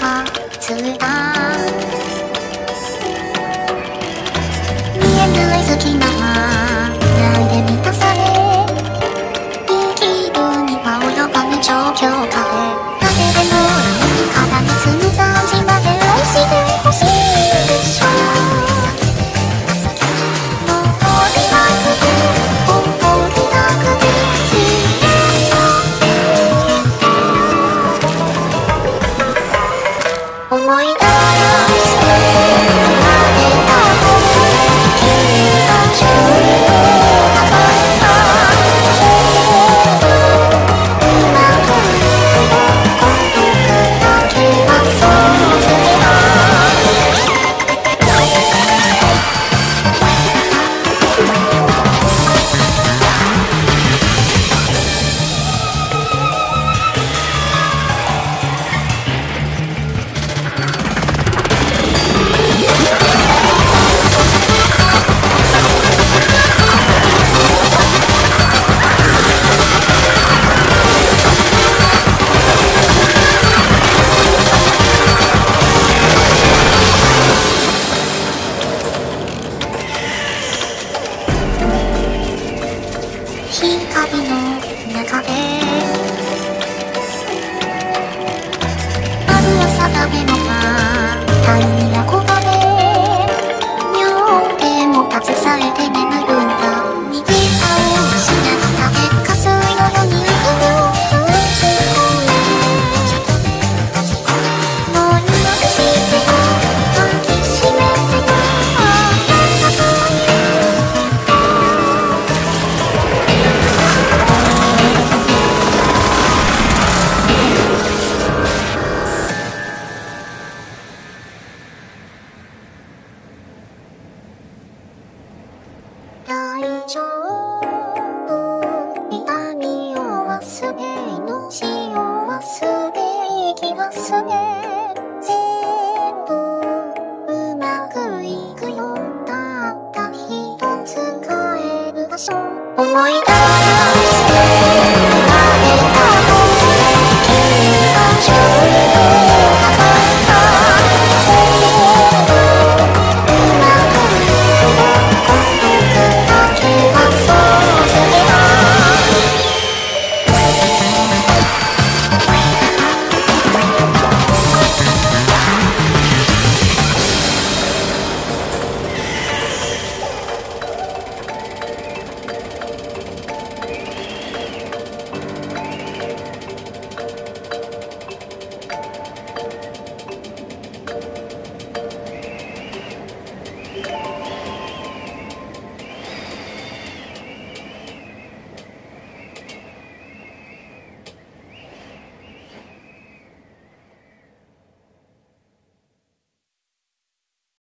はつら見え中である朝食べのが太陽こばれ両手も携えて眠るん大丈夫。痛みを忘れ命を忘れ息忘れ全部うまくいくよ。たった一つ帰る場所。思い出